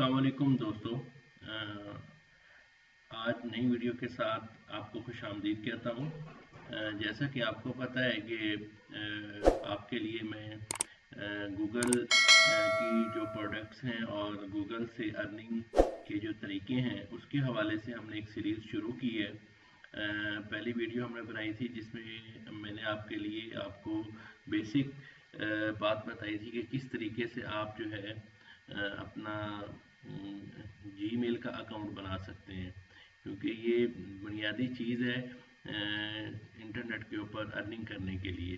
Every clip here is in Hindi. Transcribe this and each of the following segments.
असलकुम दोस्तों। आज नई वीडियो के साथ आपको खुश आमदीद कहता हूँ। जैसा कि आपको पता है कि आपके लिए मैं गूगल की जो प्रोडक्ट्स हैं और गूगल से अर्निंग के जो तरीके हैं, उसके हवाले से हमने एक सीरीज़ शुरू की है। पहली वीडियो हमने बनाई थी जिसमें मैंने आपके लिए आपको बेसिक बात बताई थी कि किस तरीके से आप जो है अपना जीमेल का अकाउंट बना सकते हैं, क्योंकि ये बुनियादी चीज़ है इंटरनेट के ऊपर अर्निंग करने के लिए।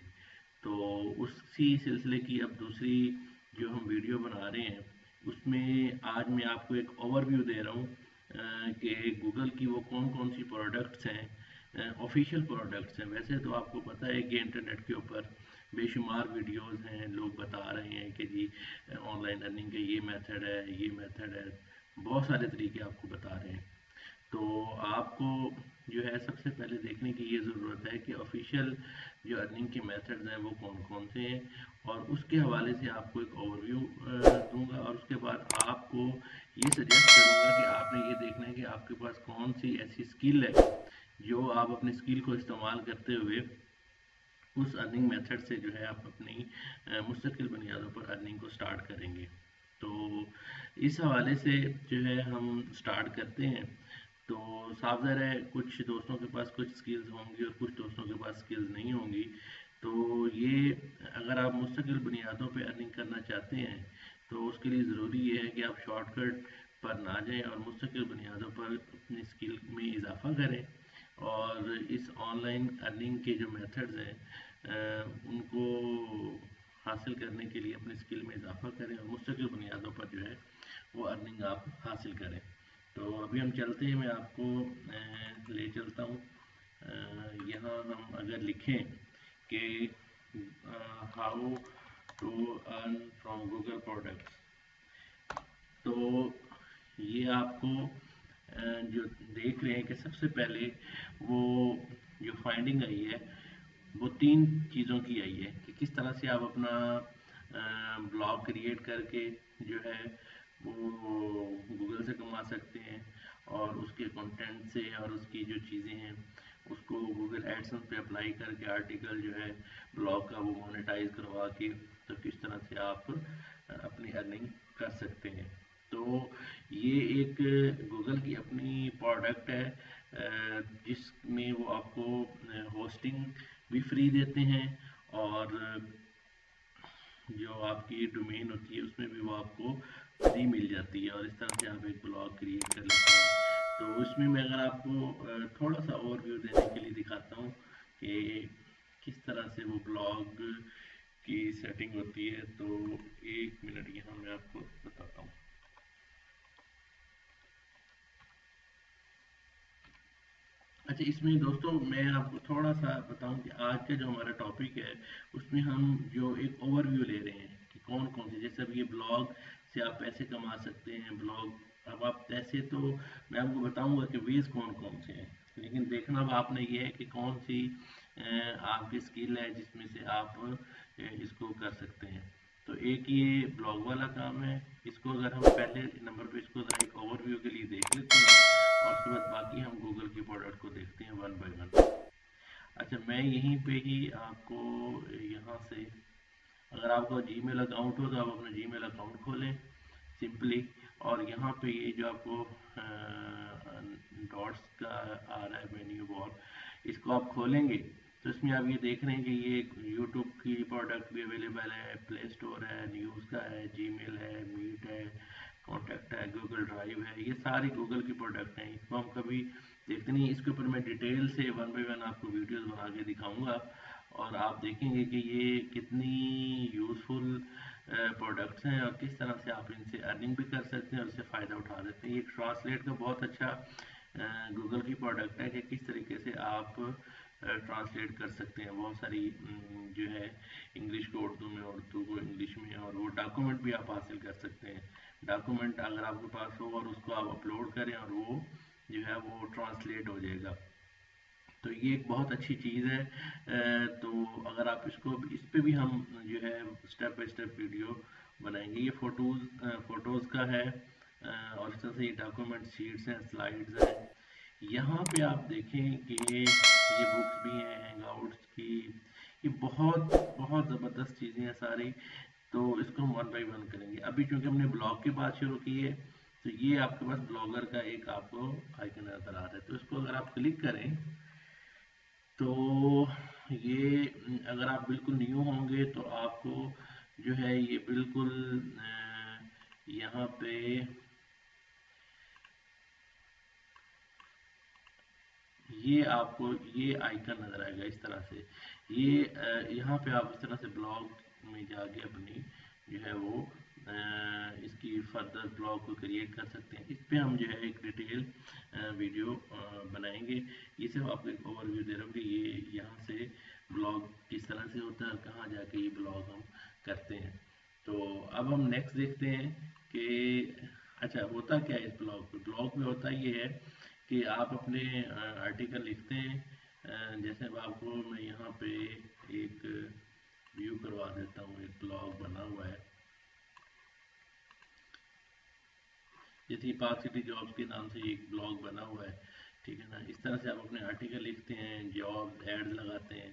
तो उसी सिलसिले की अब दूसरी जो हम वीडियो बना रहे हैं, उसमें आज मैं आपको एक ओवरव्यू दे रहा हूँ कि गूगल की वो कौन कौन सी प्रोडक्ट्स हैं ऑफिशियल प्रोडक्ट्स हैं। वैसे तो आपको पता है कि इंटरनेट के ऊपर बेशुमार वीडियोस हैं। लोग बता रहे हैं कि जी ऑनलाइन अर्निंग के ये मेथड है, ये मेथड है। बहुत सारे तरीके आपको बता रहे हैं। तो आपको जो है सबसे पहले देखने की ये ज़रूरत है कि ऑफिशियल जो अर्निंग के मेथड्स हैं वो कौन कौन से हैं और उसके हवाले से आपको एक ओवरव्यू दूँगा और उसके बाद आपको ये सजेस्ट करूँगा कि आपने ये देखना है कि आपके पास कौन सी ऐसी स्किल है जो आप अपनी स्किल को इस्तेमाल करते हुए उस अर्निंग मेथड से जो है आप अपनी मुस्तकिल बुनियादों पर अर्निंग को स्टार्ट करेंगे। तो इस हवाले से जो है हम स्टार्ट करते हैं। तो साफ़ ज़ाहिर है कुछ दोस्तों के पास कुछ स्किल्स होंगी और कुछ दोस्तों के पास स्किल्स नहीं होंगी। तो ये अगर आप मुस्तकिल बुनियादों पे अर्निंग करना चाहते हैं तो उसके लिए ज़रूरी ये है कि आप शॉर्टकट पर ना जाएँ और मुस्तकिल बुनियादों पर अपनी स्किल में इजाफा करें। और इस ऑनलाइन अर्निंग के जो मेथड्स हैं उनको हासिल करने के लिए अपनी स्किल में इजाफा करें और मुस्तकिल बुनियादों पर जो है, वो अर्निंग आप हासिल करें। तो अभी हम चलते हैं, मैं आपको ले चलता हूँ। यहाँ हम अगर लिखें कि how to earn from Google products तो ये आपको जो देख रहे हैं कि सबसे पहले वो जो फाइंडिंग आई है, वो तीन चीज़ों की आई है कि किस तरह से आप अपना ब्लॉग क्रिएट करके जो है वो गूगल से कमा सकते हैं और उसके कंटेंट से और उसकी जो चीज़ें हैं उसको गूगल एडसन पे अप्लाई करके आर्टिकल जो है ब्लॉग का वो मोनेटाइज करवा के तो किस तरह से आप अपनी अर्निंग कर सकते हैं। तो ये एक गूगल की अपनी प्रोडक्ट है जिसमें वो आपको होस्टिंग भी फ्री देते हैं और जो आपकी डोमेन होती है, उसमें भी वो आपको फ्री मिल जाती है। और इस तरह से आप एक ब्लॉग क्रिएट कर लेते हैं। तो उसमें मैं अगर आपको थोड़ा सा ओवरव्यू देने के लिए दिखाता हूँ कि किस तरह से वो ब्लॉग की सेटिंग होती है तो एक मिनट यहाँ मैं आपको बताता हूँ। अच्छा इसमें दोस्तों मैं आपको थोड़ा सा बताऊँ कि आज का जो हमारा टॉपिक है, उसमें हम जो एक ओवरव्यू ले रहे हैं। कौन कौन से? जैसे अब ये ब्लॉग से आप पैसे कमा सकते हैं, ब्लॉग, अब आप पैसे तो मैं आपको बताऊँगा कि वेज कौन कौन से हैं, लेकिन देखना अब आपने ये है कि कौन सी आपकी स्किल है जिसमें से आप इसको कर सकते हैं। तो एक ये ब्लॉग वाला काम है, इसको अगर हम पहले नंबर पे इसको एक ओवरव्यू के लिए देख लेते हैं, और उसके बाद बाकी हम गूगल के प्रोडक्ट को देखते हैं वन बाय वन अच्छा मैं यहीं पे ही आपको यहाँ से अगर आपका जीमेल अकाउंट हो तो आप अपना जीमेल अकाउंट खोलें सिंपली और यहाँ पे ये जो आपको डॉट्स का आ रहा है मेन्यू बॉल इसको आप खोलेंगे। तो इसमें आप ये देख रहे हैं कि ये यूट्यूब की प्रोडक्ट भी अवेलेबल है प्ले स्टोर है न्यूज़ का है जीमेल है मीट है कॉन्टैक्ट है गूगल ड्राइव है, ये सारी गूगल की प्रोडक्ट हैं। इसको हम कभी देखते नहीं इसके ऊपर मैं डिटेल से वन बाई वन आपको वीडियोस बना के दिखाऊँगा। और आप देखेंगे कि ये कितनी यूज़फुल प्रोडक्ट्स हैं और किस तरह से आप इनसे अर्निंग भी कर सकते हैं और इससे फ़ायदा उठा सकते हैं। ये ट्रांसलेट का बहुत अच्छा गूगल की प्रोडक्ट है कि किस तरीके से आप ट्रांसलेट कर सकते हैं। बहुत सारी जो है इंग्लिश को उर्दू में, उर्दू को इंग्लिश में और वो डॉक्यूमेंट भी आप हासिल कर सकते हैं। डॉक्यूमेंट अगर आपके पास हो और उसको आप अपलोड करें और वो जो है वो ट्रांसलेट हो जाएगा। तो ये एक बहुत अच्छी चीज़ है। तो अगर आप इसको इस पर भी हम जो है स्टेप बाई स्टेप वीडियो बनाएँगे। ये फ़ोटोज़ फ़ोटोज़ का है। और इस तरह से ये डॉक्यूमेंट शीट्स हैं स्लाइड्स हैं। यहाँ पे आप देखें कि ये बुक्स भी हैं हैंगआउट्स की। ये बहुत बहुत ज़बरदस्त चीज़ें हैं सारी। तो इसको हम वन बाई वन करेंगे। अभी चूँकि हमने ब्लॉग की बात शुरू की है तो ये आपके पास ब्लॉगर का एक आपको आइकन नज़र आ रहा है। तो इसको अगर आप क्लिक करें तो ये, अगर आप बिल्कुल न्यू होंगे तो आपको जो है ये बिल्कुल यहाँ पे ये आपको, ये आइकन नज़र आएगा इस तरह से। ये यहाँ पे आप इस तरह से ब्लॉग में जाके अपनी जो है वो इसकी फर्दर ब्लॉग को क्रिएट कर सकते हैं। इस पर हम जो है एक डिटेल वीडियो बनाएँगे। ये सिर्फ़ आपको एक ओवरव्यू दे रहा हूँ कि ये यहाँ से ब्लॉग किस तरह से होता है कहाँ जाके ये ब्लॉग हम करते हैं। तो अब हम नेक्स्ट देखते हैं कि अच्छा होता क्या है इस ब्लॉग पे? ब्लॉग में होता ये है कि आप अपने आर्टिकल लिखते हैं। जैसे अब आपको मैं यहाँ पे एक व्यू करवा देता हूँ, एक ब्लॉग बना हुआ है। जैसे पार्क सिटी जॉब्स के नाम से एक ब्लॉग बना हुआ है, ठीक है ना? इस तरह से आप अपने आर्टिकल लिखते हैं जॉब एड्स लगाते हैं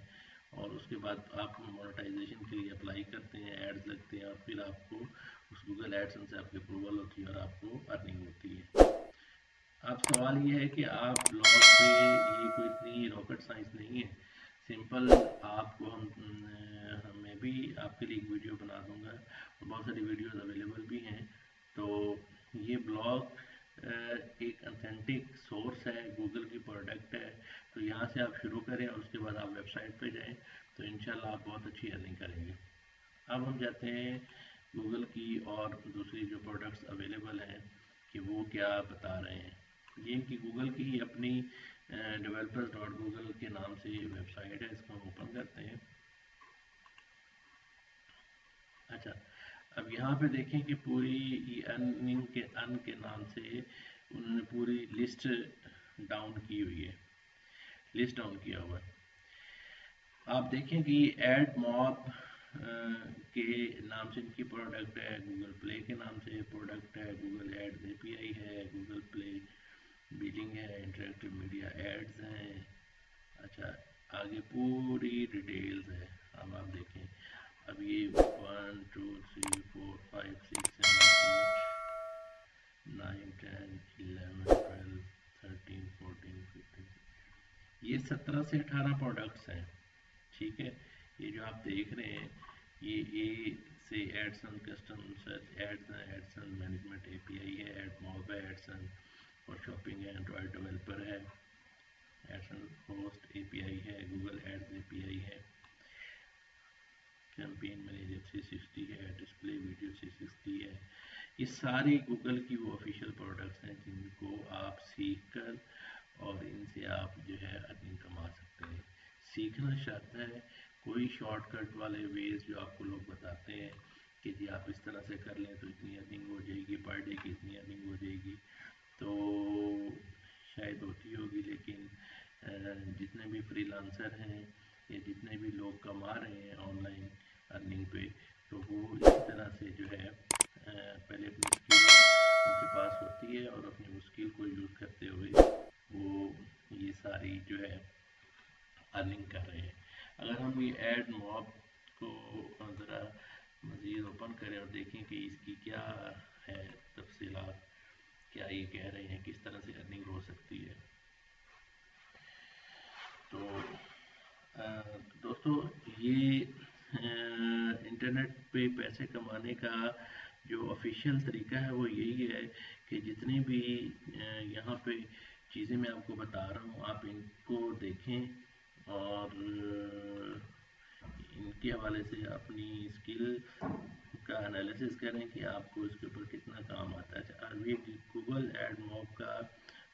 और उसके बाद आप मोनेटाइजेशन के लिए अप्लाई करते हैं एड्स लगते हैं और फिर आपको उस गूगल एड्स से आपकी अप्रूवल होती है और आपको अर्निंग होती है। अब सवाल ये है कि आप ब्लॉग पे ये कोई इतनी रॉकेट साइंस नहीं है। सिंपल आपको हम भी आपके लिए एक वीडियो बना दूँगा, और बहुत सारी वीडियोस अवेलेबल भी हैं। तो ये ब्लॉग एक ऑथेंटिक सोर्स है गूगल की प्रोडक्ट है। तो यहाँ से आप शुरू करें और उसके बाद आप वेबसाइट पे जाएँ। तो इंशाल्लाह आप बहुत अच्छी अर्निंग करेंगे। अब हम जाते हैं गूगल की और दूसरी जो प्रोडक्ट्स अवेलेबल हैं, कि वो क्या बता रहे हैं। ये कि गूगल की अपनी डेवलपर्स डॉट गूगल के नाम से वेबसाइट है, इसको हम ओपन करते हैं। अच्छा अब यहाँ पे देखें कि पूरी अर्निंग के अन के नाम से उन्होंने पूरी लिस्ट डाउन की हुई है। लिस्ट डाउन किया हुआ है। आप देखें कि एड मॉब के नाम से इनकी प्रोडक्ट है गूगल प्ले के नाम से प्रोडक्ट है गूगल एड एपीआई है गूगल प्ले बिलिंग है इंटरेक्टिव मीडिया एड्स हैं। अच्छा आगे पूरी डिटेल्स है। अब आप देखें। अब ये one two three four five six seven eight nine ten eleven twelve thirteen fourteen fifteen ये सत्रह से अठारह प्रोडक्ट्स हैं, ठीक है? ये जो आप देख रहे हैं, ये ए से AdSense custom ads AdSense management API है एड मॉब है एडसन और शॉपिंग है एंड्रॉयड डेवलपर है एडसन होस्ट एपीआई है गूगल एड्स एपीआई है. कैंपेन मैनेजर 360 है डिस्प्ले वीडियो 360 है। ये सारे गूगल की वो ऑफिशियल प्रोडक्ट्स हैं जिनको आप सीख कर और इनसे आप जो है अर्निंग कमा सकते हैं। सीखना शर्त है, कोई शॉर्टकट वाले वेज जो आपको लोग बताते हैं कि जी आप इस तरह से कर लें तो इतनी अर्निंग हो जाएगी पर डे की इतनी अर्निंग हो जाएगी तो शायद होती होगी, लेकिन जितने भी फ्रीलांसर हैं या जितने भी लोग कमा रहे हैं ऑनलाइन अर्निंग पे। तो वो इस तरह से जो है पहले अपनी स्किल उनके पास होती है और अपनी उस स्किल को यूज़ करते हुए वो ये सारी जो है अर्निंग कर रहे हैं। अगर हम ये एड मॉब को ज़रा मज़ीद ओपन करें और देखें कि इसकी क्या है तफसीलात क्या ये कह रहे हैं किस तरह से अर्निंग हो सकती है। तो आ, दोस्तों ये इंटरनेट पे पैसे कमाने का जो ऑफिशियल तरीका है, वो यही है कि जितनी भी यहाँ पे चीज़ें मैं आपको बता रहा हूँ, आप इनको देखें और इनके हवाले से अपनी स्किल का एनालिसिस करें कि आपको इसके ऊपर कितना काम आता है। अभी गूगल एड मॉब का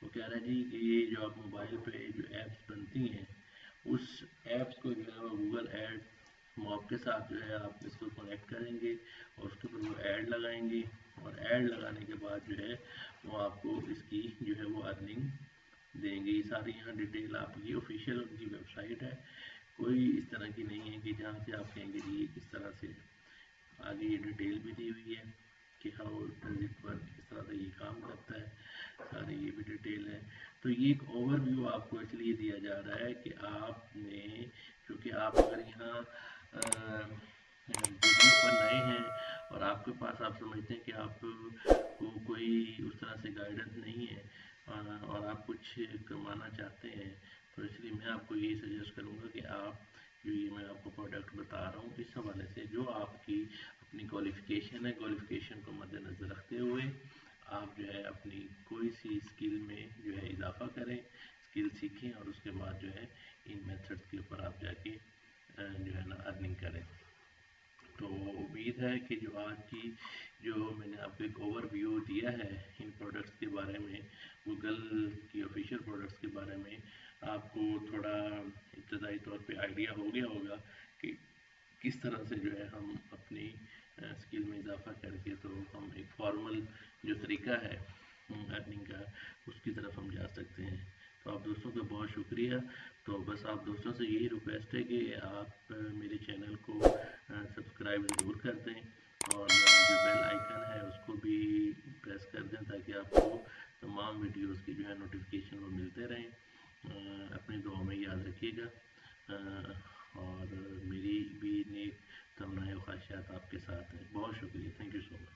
वो कह रहा है जी कि ये जो आप मोबाइल पे जो एप्स बनती हैं, उस एप्स को जो है वो गूगल एड मॉब के साथ जो है आप इसको कनेक्ट करेंगे और उसके ऊपर वो ऐड लगाएँगे और ऐड लगाने के बाद जो है वो आपको इसकी जो है वो अर्निंग देंगे। ये सारी यहाँ डिटेल आप ये ऑफिशियल उनकी वेबसाइट है। कोई इस तरह की नहीं है कि जहाँ से आप कहेंगे जी ये किस तरह से आगे ये डिटेल भी दी हुई है कि हाउ डज इट वर्क किस तरह से ये काम करता है। सारी ये भी डिटेल है। तो ये एक ओवरव्यू आपको इसलिए दिया जा रहा है कि आपने, क्योंकि आप अगर यहाँ वीडियो पर नए हैं और आपके पास आप समझते हैं कि आपको कोई उस तरह से गाइडेंस नहीं है और आप कुछ कमाना चाहते हैं तो इसलिए मैं आपको यही सजेस्ट करूँगा कि आप जो ये मैं आपको प्रोडक्ट बता रहा हूँ, इस हवाले से जो आपकी अपनी क्वालिफ़िकेशन है क्वालिफ़िकेशन को मद्देनज़र रखते हुए आप जो है अपनी कोई सी स्किल में जो है इजाफ़ा करें स्किल सीखें और उसके बाद जो है इन मेथड्स के ऊपर आप जाके जो है ना अर्निंग करें। तो उम्मीद है कि जो आज की जो मैंने आपको एक ओवरव्यू दिया है इन प्रोडक्ट्स के बारे में गूगल की ऑफिशियल प्रोडक्ट्स के बारे में, आपको थोड़ा इब्तदाई तौर पे आइडिया हो गया होगा कि किस तरह से जो है हम अपनी स्किल में इजाफा करके तो हम एक फॉर्मल जो तरीका है अर्निंग का, उसकी तरफ़ हम जा सकते हैं। तो आप दोस्तों का बहुत शुक्रिया। तो बस आप दोस्तों से यही रिक्वेस्ट है कि आप मेरे चैनल को सब्सक्राइब ज़रूर कर दें और जो बेल आइकन है उसको भी प्रेस कर दें ताकि आपको तमाम वीडियोस की जो है नोटिफिकेशन वो मिलते रहें। अपनी दुआ में याद रखिएगा। और मेरी भी नेक तमनाएँ ख्वाहिशात आपके साथ हैं। बहुत शुक्रिया। Thank you so much